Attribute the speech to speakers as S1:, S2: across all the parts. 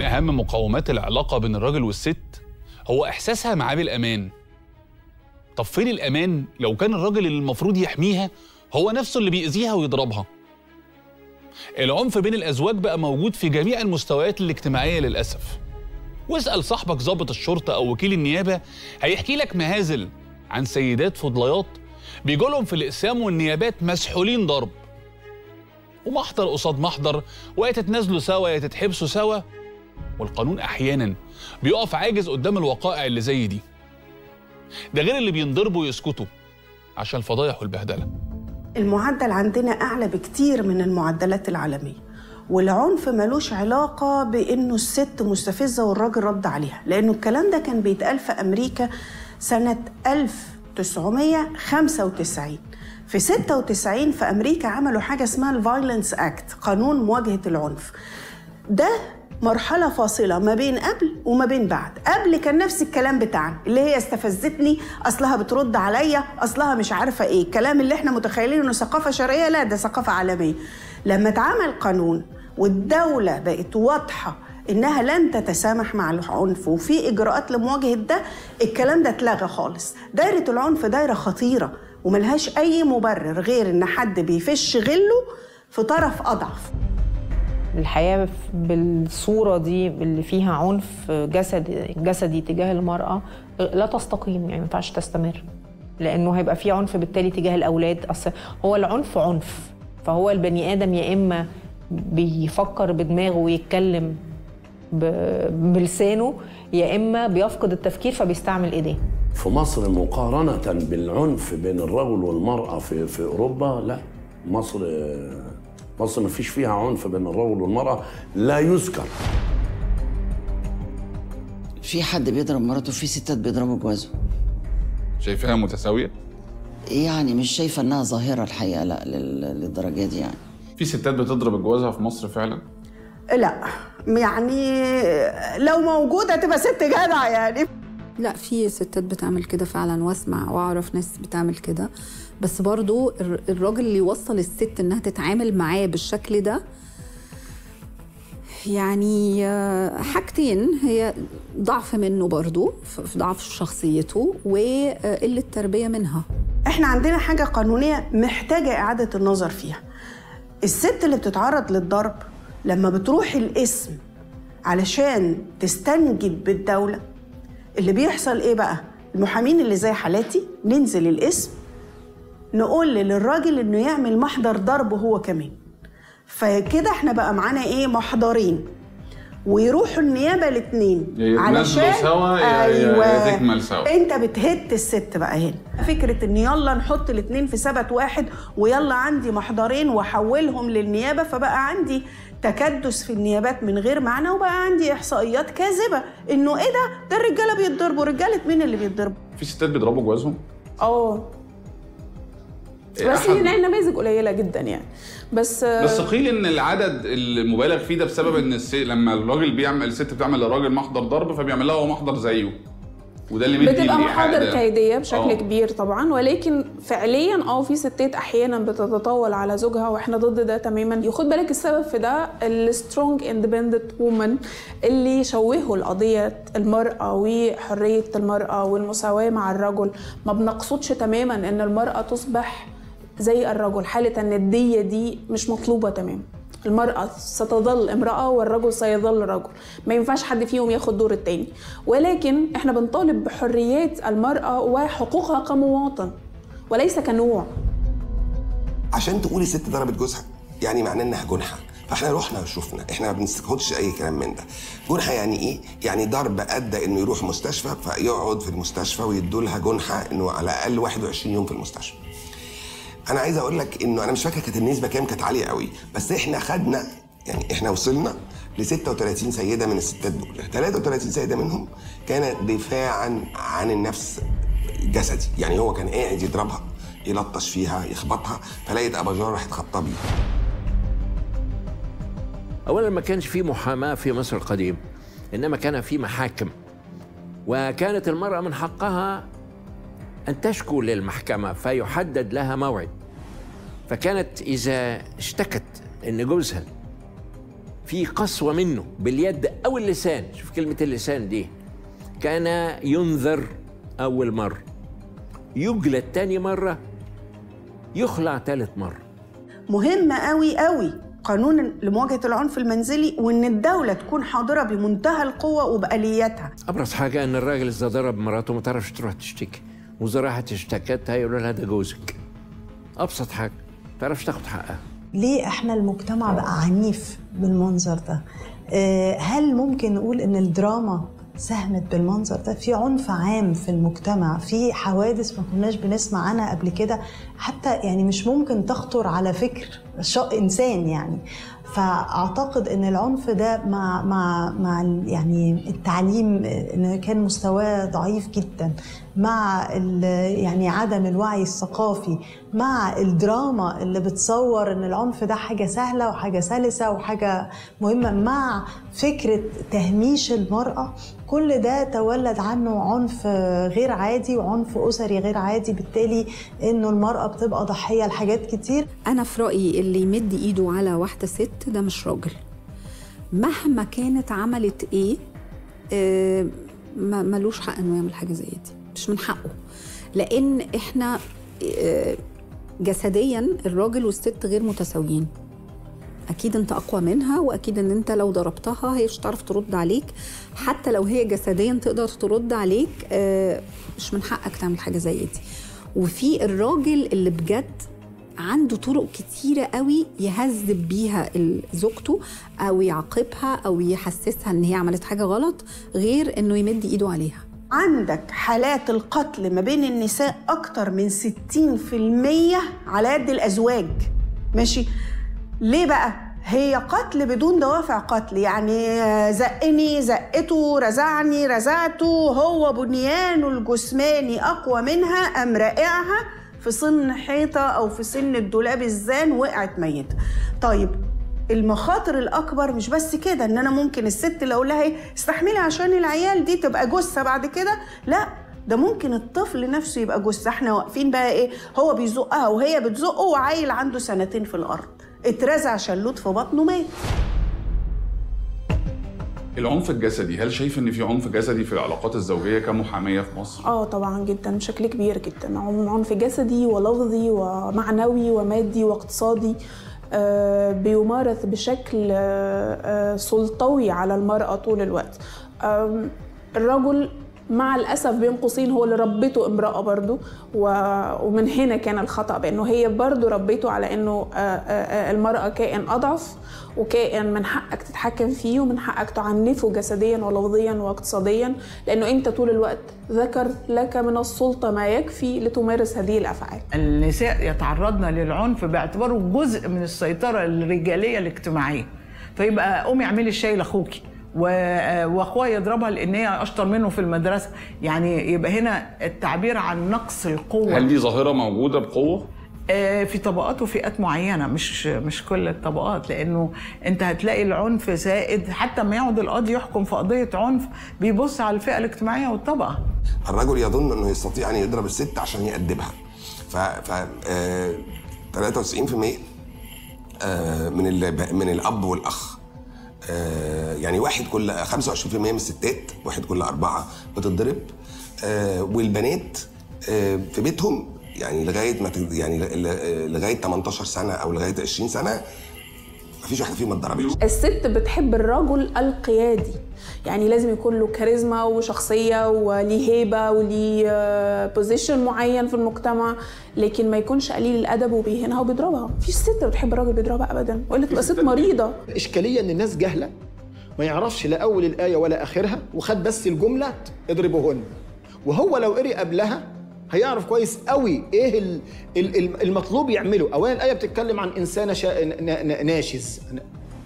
S1: من أهم مقومات العلاقة بين الراجل والست هو إحساسها معاه بالأمان طب فين الأمان؟ لو كان الراجل اللي المفروض يحميها هو نفسه اللي بيأذيها ويضربها. العنف بين الأزواج بقى موجود في جميع المستويات الاجتماعية للأسف. واسأل صاحبك ضابط الشرطة أو وكيل النيابة هيحكي لك مهازل عن سيدات فضليات بيجولهم في الإقسام والنيابات مسحولين ضرب. ومحضر قصاد محضر ويا تتنازلوا سوا يا تتحبسوا سوا. والقانون أحيانا بيقف عاجز قدام الوقائع اللي زي دي. ده غير اللي بينضربوا ويسكتوا عشان الفضايح والبهدلة.
S2: المعدل عندنا أعلى بكتير من المعدلات العالمية والعنف ملوش علاقة بإنه الست مستفزة والراجل رد عليها لأنه الكلام ده كان بيتقال في أمريكا سنة 1995 في 96 في أمريكا عملوا حاجة اسمها الفايلنس أكت قانون مواجهة العنف. ده مرحلة فاصلة ما بين قبل وما بين بعد. قبل كان نفس الكلام بتاعنا اللي هي استفزتني أصلها بترد عليا أصلها مش عارفة إيه. الكلام اللي إحنا متخيلين إنه ثقافة شرقية لا ده ثقافة عالمية. لما اتعمل قانون والدولة بقت واضحة إنها لن تتسامح مع العنف وفي إجراءات لمواجهة ده الكلام ده اتلغى خالص. دايرة العنف دايرة خطيرة وملهاش أي مبرر غير إن حد بيفش غله في طرف أضعف.
S3: الحياة بالصورة دي اللي فيها عنف جسدي جسدي تجاه المرأة لا تستقيم يعني ما ينفعش تستمر لأنه هيبقى في عنف بالتالي تجاه الأولاد. أصل هو العنف عنف فهو البني آدم يا إما بيفكر بدماغه ويتكلم بلسانه يا إما بيفقد التفكير فبيستعمل إيديه.
S4: في مصر مقارنة بالعنف بين الرجل والمرأة في, في أوروبا لا. مصر مصر ما فيش فيها عنف بين الرجل والمرأة لا يذكر.
S5: في حد بيضرب مراته؟ في ستات بيضربوا جوازهم
S1: شايفاها متساوية؟
S5: يعني مش شايفة إنها ظاهرة الحقيقة لا للدرجة دي يعني.
S1: في ستات بتضرب جوازها في مصر فعلا؟
S2: لا. يعني لو موجودة تبقى ست جدع يعني.
S6: لا في ستات بتعمل كده فعلا واسمع وأعرف ناس بتعمل كده. بس برضو الراجل اللي يوصل الست إنها تتعامل معاه بالشكل ده يعني حاجتين. هي ضعف منه برضو في ضعف شخصيته وقلة تربية منها.
S2: إحنا عندنا حاجة قانونية محتاجة إعادة النظر فيها. الست اللي بتتعرض للضرب لما بتروح الاسم علشان تستنجد بالدولة اللي بيحصل إيه بقى؟ المحامين اللي زي حالاتي ننزل الاسم نقول للراجل إنه يعمل محضر ضرب هو كمان. فكده إحنا بقى معانا إيه؟ محضرين. ويروحوا النيابة الاثنين
S1: علشان سوا
S2: أيوة.
S1: يا تكمل سوا.
S2: أنت بتهت الست بقى هنا. فكرة إن يلا نحط الاثنين في سبت واحد ويلا عندي محضرين وأحولهم للنيابة فبقى عندي تكدس في النيابات من غير معنى وبقى عندي إحصائيات كاذبة إنه إيه ده؟ ده الرجالة بيتضربوا رجالة مين اللي بيتضربوا؟
S1: في ستات بيضربوا جوازهم؟
S7: آه. بس هي نماذج قليلة جدا يعني. بس
S1: بس قيل إن العدد المبالغ فيه ده بسبب إن الس... لما الراجل بيعمل الست بتعمل للراجل محضر ضرب فبيعمل لها هو محضر زيه. وده اللي مدي
S7: بتبقى محاضر كيديه بشكل
S1: أوه.
S7: كبير طبعا ولكن فعليا آه في ستات أحيانا بتتطاول على زوجها وإحنا ضد ده تماما. ياخد بالك السبب في ده ال strong independent woman اللي شوهوا القضية المرأة وحرية المرأة والمساواة مع الرجل. ما بنقصدش تماما إن المرأة تصبح زي الرجل حالة الندية دي مش مطلوبة تماما. المرأة ستظل امرأة والرجل سيظل رجل. ما ينفعش حد فيهم ياخد دور التاني. ولكن إحنا بنطالب بحريات المرأة وحقوقها كمواطن وليس كنوع.
S8: عشان تقولي ست ضربت جوزها يعني معناه إنها جنحة. فإحنا رحنا وشفنا. إحنا ما بنستخدش أي كلام من ده. جنحة يعني إيه؟ يعني ضرب ادى إنه يروح مستشفى فيقعد في المستشفى ويدوا لها جنحة إنه على الأقل 21 يوم في المستشفى. أنا عايز أقول لك إنه أنا مش فاكر كانت النسبة كام كانت عالية قوي بس إحنا خدنا يعني إحنا وصلنا ل 36 سيدة من الستات دول. 33 سيدة منهم كانت دفاعا عن النفس جسدي. يعني هو كان قاعد يضربها يلطش فيها يخبطها فلقيت اباجار راحت خبطه بيها.
S9: اولا ما كانش في محاماة في مصر القديم إنما كان في محاكم. وكانت المرأة من حقها أن تشكو للمحكمة فيحدد لها موعد. فكانت إذا اشتكت أن جوزها في قسوة منه باليد أو اللسان شوف كلمة اللسان دي كان ينذر أول مرة يجلد تاني مرة يخلع تالت مرة.
S2: مهم قوي قوي قانون لمواجهة العنف المنزلي وإن الدولة تكون حاضرة بمنتهى القوة وبالياتها
S9: أبرز حاجة إن الراجل إذا ضرب مراته ما تعرفش تروح تشتكي وإذا راحت اشتكت هيقولوا لها ده جوزك. أبسط حاجة. تعرفش تاخد حقها.
S10: ليه إحنا المجتمع بقى عنيف بالمنظر ده؟ آه، هل ممكن نقول إن الدراما ساهمت بالمنظر ده؟ في عنف عام في المجتمع في حوادث ما كناش بنسمع عنها قبل كده حتى يعني مش ممكن تخطر على فكر إنسان يعني. فأعتقد إن العنف ده مع مع مع يعني التعليم إن كان مستواه ضعيف جدا مع يعني عدم الوعي الثقافي مع الدراما اللي بتصور إن العنف ده حاجة سهلة وحاجة سلسة وحاجة مهمة مع فكرة تهميش المرأة كل ده تولد عنه عنف غير عادي وعنف أسري غير عادي بالتالي إنه المرأة بتبقى ضحية لحاجات كتير.
S6: أنا في رأيي اللي يمد إيده على واحدة ست ده مش راجل. مهما كانت عملت إيه آه، ملوش حق إنه يعمل حاجة زي دي. مش من حقه. لأن إحنا آه، جسديا الراجل والست غير متساويين. أكيد أنت أقوى منها وأكيد إن أنت لو ضربتها هي مش هتعرف ترد عليك. حتى لو هي جسديا تقدر ترد عليك آه، مش من حقك تعمل حاجة زي دي. وفي الراجل اللي بجد عنده طرق كتيرة قوي يهذب بيها زوجته أو يعاقبها أو يحسسها إن هي عملت حاجة غلط غير إنه يمد إيده عليها.
S2: عندك حالات القتل ما بين النساء أكتر من 60% على يد الأزواج. ماشي؟ ليه بقى؟ هي قتل بدون دوافع قتل. يعني زقني زقته رزعني رزعته. هو بنيانه الجسماني أقوى منها أم رائعها؟ في سن حيطة أو في سن الدولاب الزان وقعت ميتة. طيب المخاطر الأكبر مش بس كده إن أنا ممكن الست اللي أقول لها إيه استحملي عشان العيال دي تبقى جثة بعد كده. لا ده ممكن الطفل نفسه يبقى جثة. إحنا واقفين بقى إيه هو بيزقها وهي بتزقه وعيل عنده سنتين في الأرض. اترزع شلوت في بطنه مات.
S1: العنف الجسدي هل شايف إن في عنف جسدي في العلاقات الزوجية كمحامية في مصر؟
S7: آه طبعا جدا بشكل كبير جدا. عن- عنف جسدي ولفظي ومعنوي ومادي واقتصادي آه، بيمارس بشكل آه، آه، سلطوي على المرأة طول الوقت. الرجل مع الأسف بين قوسين هو اللي ربته امرأة برضو و- ومن هنا كان الخطأ بأنه هي برضو ربته على أنه آه، آه، آه، المرأة كائن أضعف وكائن من حقك تتحكم فيه ومن حقك تعنفه جسديا ولفظيا واقتصاديا لأنه أنت طول الوقت ذكر لك من السلطة ما يكفي لتمارس هذه الأفعال.
S11: النساء يتعرضن للعنف باعتباره جزء من السيطرة الرجالية الاجتماعية. فيبقى قومي اعملي الشاي لأخوكي. و- واخوها يضربها لأن هي اشطر منه في المدرسة. يعني يبقى هنا التعبير عن نقص القوة.
S1: هل دي ظاهرة موجودة بقوة؟
S11: آه، في طبقات وفئات معينة مش مش كل الطبقات لأنه أنت هتلاقي العنف زائد حتى ما يقعد القاضي يحكم في قضية عنف بيبص على الفئة الاجتماعية والطبقة.
S8: الرجل يظن أنه يستطيع أن يضرب الست عشان يأدبها ف ف آه، 93% آه، من ال- من الأب والأخ. آه، يعني واحد كل 25% من الستات واحد كل أربعة بتتضرب آه، والبنات آه، في بيتهم يعني لغاية ما يعني ل- ل- لغاية 18 سنة أو لغاية 20 سنة مفيش واحدة فيهم ما اتضربتش
S7: الست بتحب الرجل القيادي. يعني لازم يكون له كاريزما وشخصية وليه هيبة وليه بوزيشن معين في المجتمع لكن ما يكونش قليل الأدب وبيهينها وبيضربها. مفيش ست بتحب الراجل بيضربها أبدا. وإلا تبقى ست مريضة.
S12: الإشكالية إن الناس جهلة ما يعرفش لا أول الآية ولا آخرها وخد بس الجملة اضربوهن وهو لو قري قبلها هيعرف كويس قوي إيه ال- ال- ال- المطلوب يعمله. اولا الآية بتتكلم عن انسانه شا... ناشز.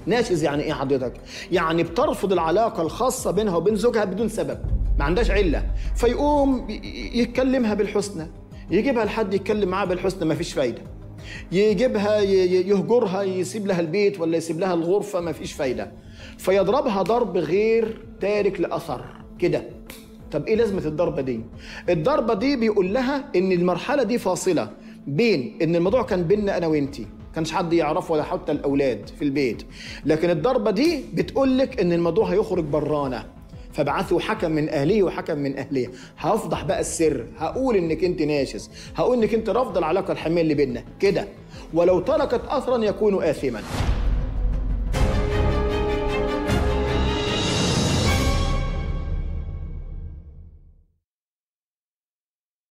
S12: ناشز يعني إيه حضرتك؟ يعني بترفض العلاقة الخاصة بينها وبين زوجها بدون سبب ما عندهاش علة. فيقوم يتكلمها بالحسنى يجيبها لحد يتكلم معاها بالحسنى ما فيش فايدة. يجيبها يهجرها يسيب لها البيت ولا يسيب لها الغرفة ما فيش فايدة. فيضربها ضرب غير تارك لأثر كده. طب إيه لازمة الضربة دي؟ الضربة دي بيقول لها إن المرحلة دي فاصلة بين إن الموضوع كان بيننا أنا وإنتي. كانش حد يعرفه ولا حتى الأولاد في البيت. لكن الضربة دي بتقول لك إن الموضوع هيخرج برانا. فابعثوا حكم من اهله وحكم من اهلها هفضح بقى السر. هقول إنك أنت ناشز. هقول إنك أنت رافضه العلاقة الحمية اللي بيننا. كده. ولو تركت اثرا يكون اثما.